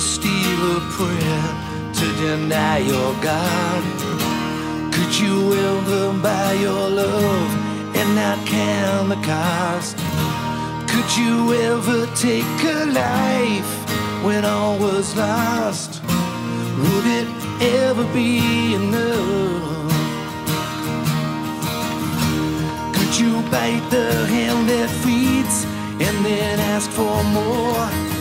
steal a prayer to deny your God? Could you ever buy your love and not count the cost? Could you ever take a life when all was lost? Would it ever be enough? Could you bite the hand that feeds and then ask for more?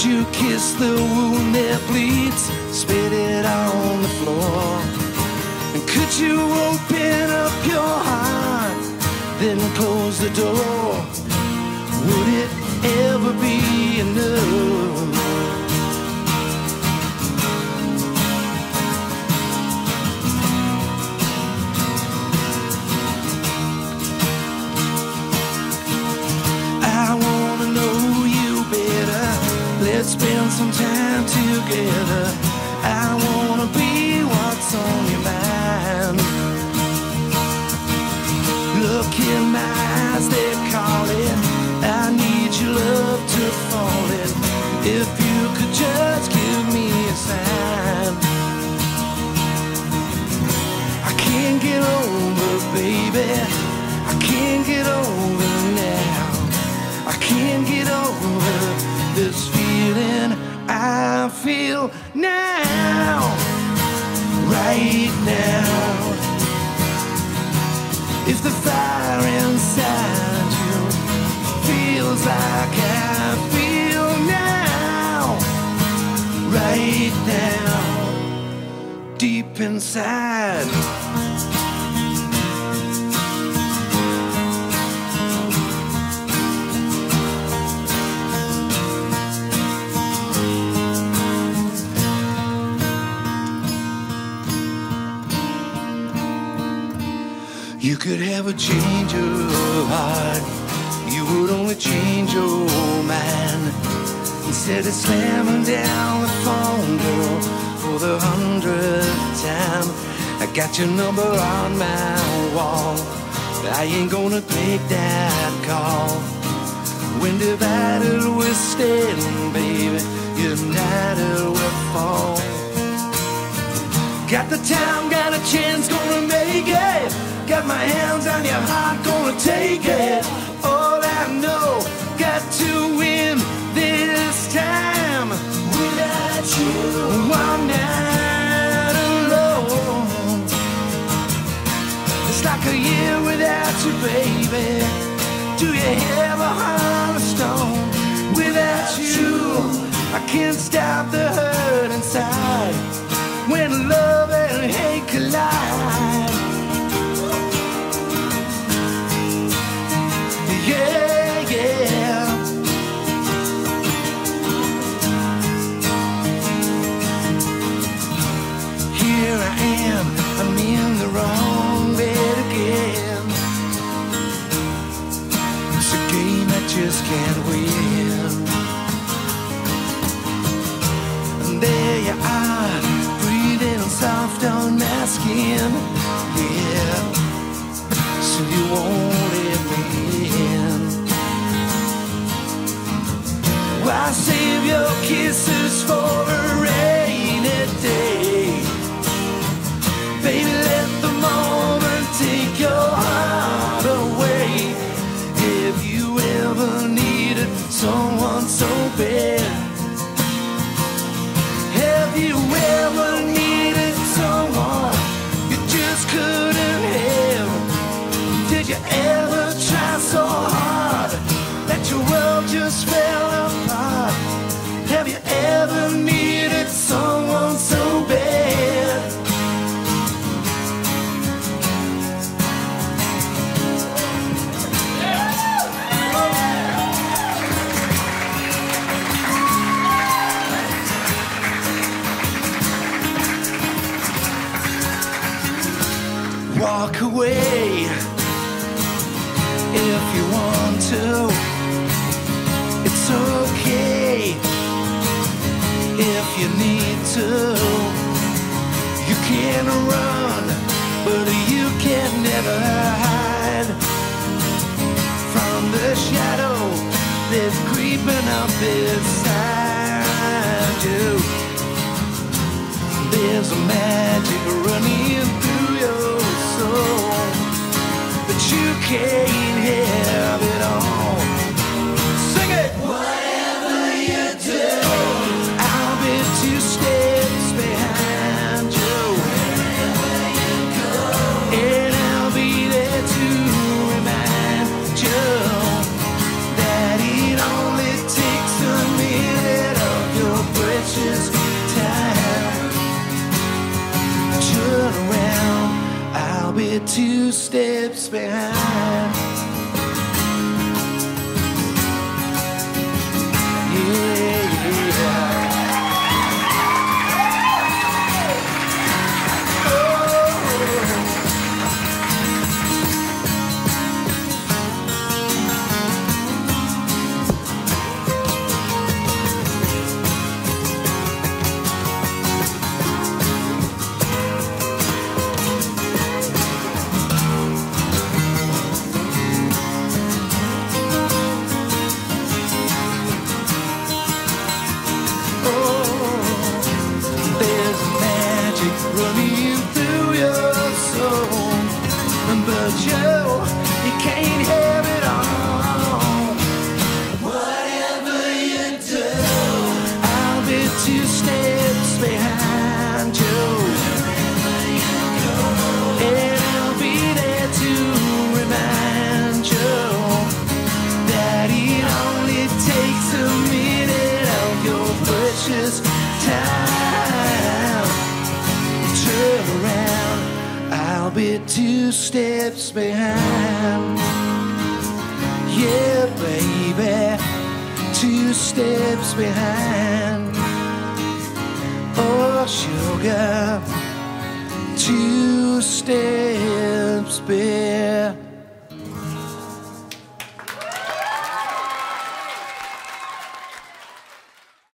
Could you kiss the wound that bleeds, spit it on the floor? And could you open up your heart, then close the door? Spend some time together. I wanna be what's on your mind. Look in my If the fire inside you feels like I feel now, right now, deep inside. You could have a change of heart. You would only change your mind. Instead of slamming down the phone girl for the hundredth time. I got your number on my wall. But I ain't gonna take that call. When divided we're standing, baby. United we'll fall. Got the time, got a chance, gonna make it. Got my hands on your heart, gonna take it. All I know, got to win this time. Without you, I'm not alone. It's like a year without you, baby. Do you have a heart of stone? Without you, I can't stop the hurt inside. When love can't win. And there you are, breathing soft on my skin. Yeah, so you won't let me in. Why save your kisses for someone so bad? Have you ever needed someone you just couldn't have? Did you ever try so hard that your world just fell apart? Have you ever needed you need to. You can run, but you can never hide from the shadow that's creeping up inside you. There's a magic running through your soul, but you can't have it all. Sing it! We're two steps behind. running through your soul, but you. be two steps behind. Yeah, baby, two steps behind. Oh, sugar, two steps behind.